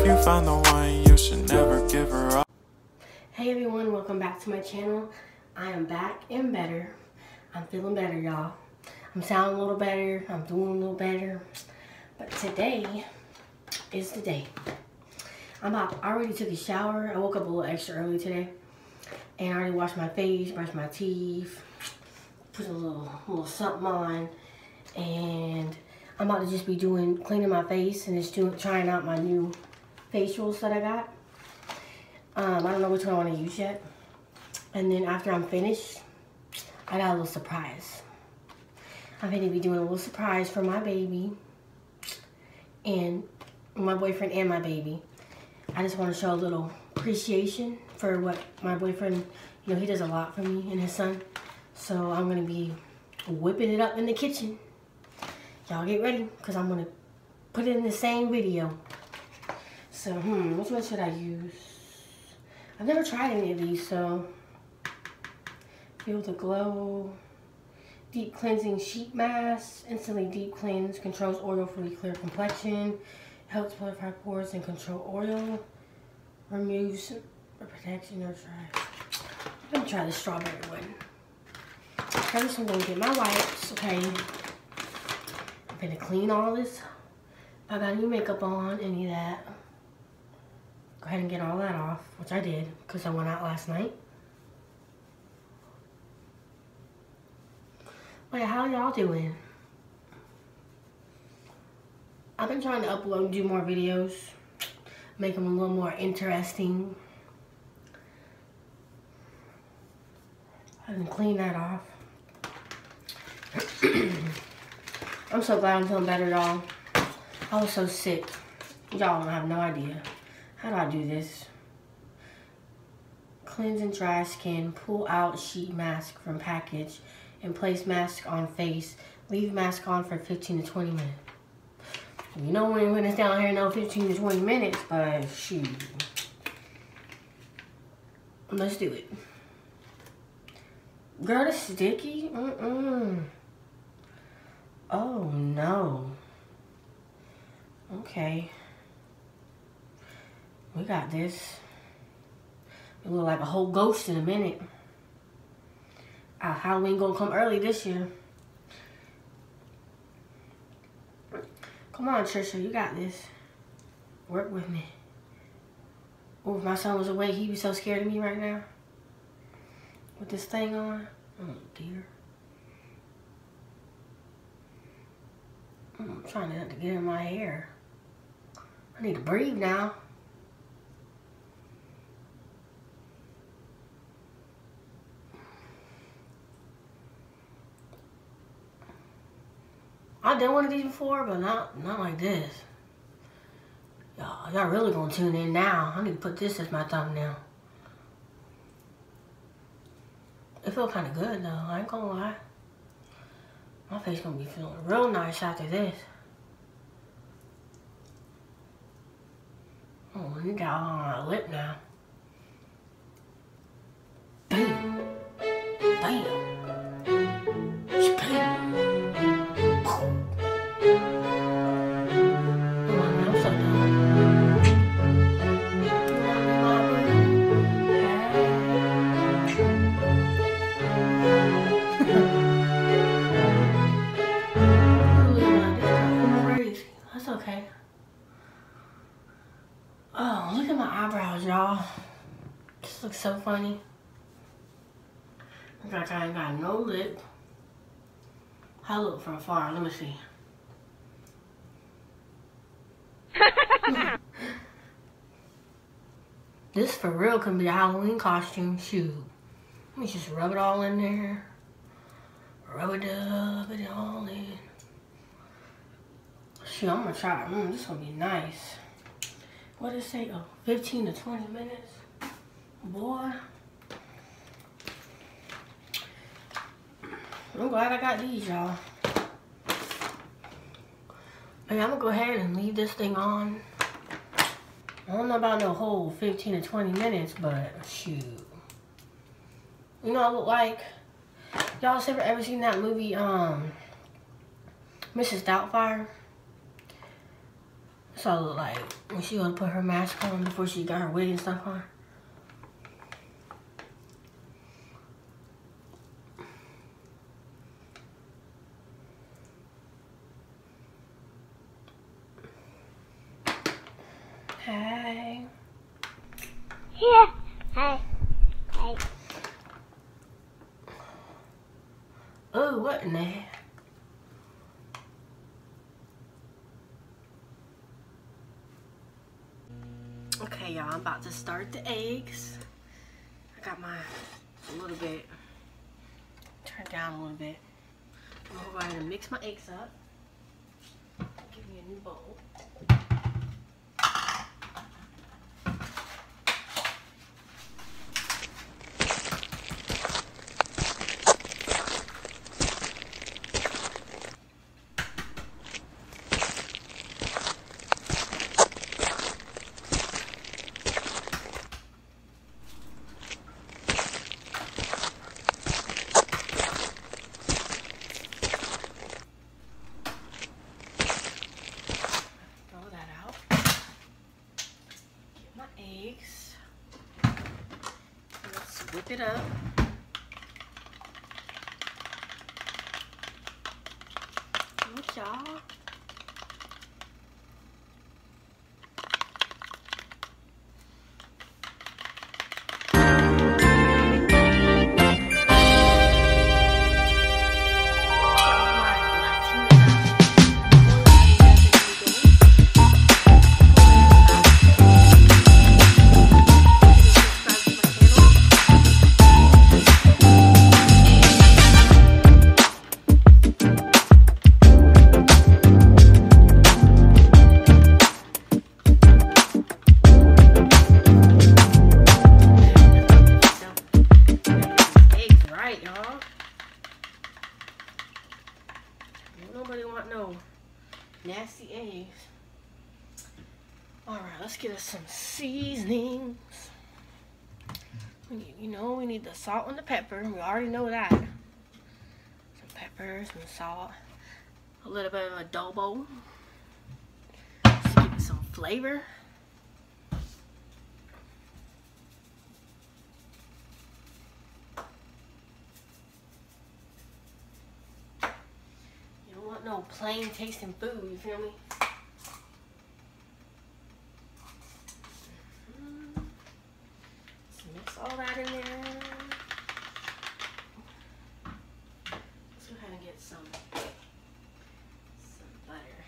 If you find the one, you should never give her up. Hey everyone, welcome back to my channel. I am back and better. I'm feeling better, y'all. I'm sounding a little better. I'm doing a little better. But today is the day. I'm about, I already took a shower. I woke up a little extra early today. And I already washed my face, brushed my teeth, put a little, little something on. And I'm about to just be doing, cleaning my face and just doing, trying out my new facials that I got. Um, I don't know which one I want to use yet. And then after I'm finished, I got a little surprise. I'm going to be doing a little surprise for my baby and my boyfriend and my baby. I just want to show a little appreciation for what my boyfriend, you know, he does a lot for me and his son. So I'm going to be whipping it up in the kitchen. Y'all get ready because I'm going to put it in the same video. So, hmm, which one should I use? I've never tried any of these, so. Feel the glow. Deep cleansing sheet mask. Instantly deep cleanse. Controls oil-free clear complexion. Helps purify pores and control oil. Removes protection or try. I'm going to try the strawberry one. First, I'm to get my wipes, okay? I'm gonna clean all this. I got any makeup on, any of that. Go ahead and get all that off, which I did, because I went out last night. Wait, how y'all doing? I've been trying to upload and do more videos. Make them a little more interesting. I can clean that off. I'm so glad I'm feeling better, y'all. I was so sick. Y'all have no idea. How do I do this? Cleanse and dry skin. Pull out sheet mask from package and place mask on face. Leave mask on for 15 to 20 minutes. You know when, when it's down here, no 15 to 20 minutes, but shoot. Let's do it. Girl, it's sticky? Mm-mm. Oh, no. Okay. We got this. We look like a whole ghost in a minute. Our Halloween gonna come early this year. Come on, Trisha, you got this. Work with me. Oh, if my son was awake, he'd be so scared of me right now. With this thing on. Oh, dear. I'm trying not to get in my hair. I need to breathe now. I've done one of these before, but not not like this. Y'all, y'all really gonna tune in now. I need to put this as my thumbnail. It feels kind of good though, I ain't gonna lie. My face gonna be feeling real nice after this. Oh, you got on my lip now. Bam. Bam. Oh, so funny. I got I ain't got no lip. I look from far. Let me see. this for real can be a Halloween costume. Shoot. Let me just rub it all in there. Rub it up, it all in. Shoot, I'm gonna try. Mm, this gonna be nice. What did it say? Oh, 15 to 20 minutes. Boy. I'm glad I got these, y'all. I'm gonna go ahead and leave this thing on. I don't know about no whole 15 to 20 minutes, but shoot. You know I look like? Y'all ever ever seen that movie, um, Mrs. Doubtfire? So like when she gonna put her mask on before she got her wig and stuff on. Hey. Here. Hi. Hi. Oh, what in the hell? Okay, y'all, I'm about to start the eggs. I got my a little bit turned down a little bit. I'm gonna go ahead and mix my eggs up. Give me a new bowl. Throw that out. Get my eggs. Let's whip it up. Look, y'all. Let's get us some seasonings. You know, we need the salt and the pepper. We already know that. Some pepper, some salt, a little bit of adobo. Just give it some flavor. You don't want no plain tasting food, you feel me? Mhm. Let's mix all that in there. Let's go ahead and get some some butter.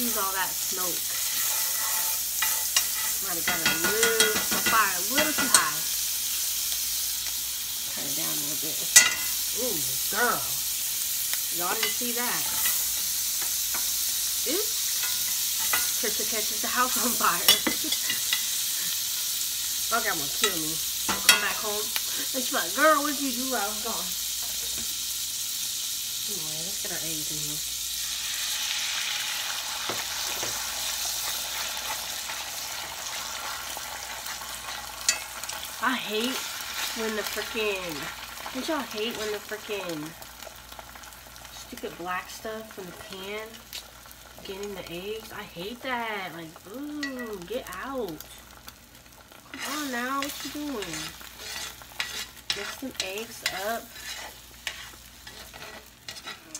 Good. Excuse all that smoke. Might have got a little the fire a little too high. Turn it down a little bit. Ooh, girl. Y'all didn't see that. Oops. Trisha catches the house on fire. My grandma kill me. I'll come back home. And she's like, girl, what did you do I was gone? Anyway, let's get our eggs in here. I hate when the freaking. Don't y'all hate when the freaking stupid black stuff from the pan getting the eggs? I hate that. Like, ooh, get out. Come on now, what you doing? Mix some eggs up.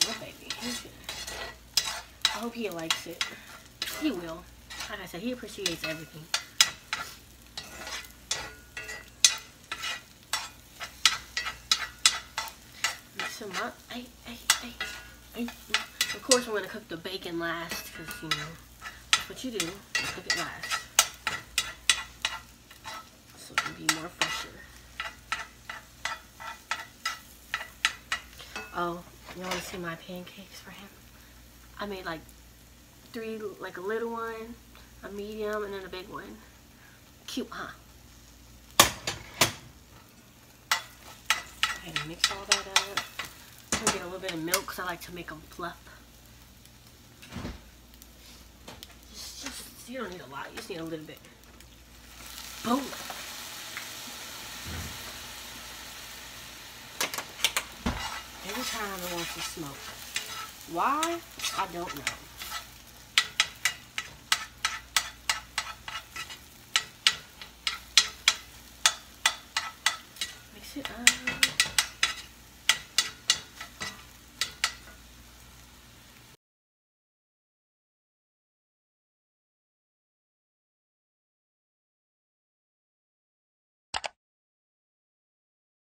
Oh, baby. I hope he likes it. He will. Like I said, he appreciates everything. Ay, ay, ay, ay. Of course, I'm going to cook the bacon last because, you know, that's what you do. Cook it last. So it can be more fresher. Oh, you want to see my pancakes for him? I made like three, like a little one, a medium, and then a big one. Cute, huh? Okay, mix all that up. I get a little bit of milk because I like to make them fluff. Just, just, you don't need a lot. You just need a little bit. Boom. Every time I want to smoke. Why? I don't know. Mix it up.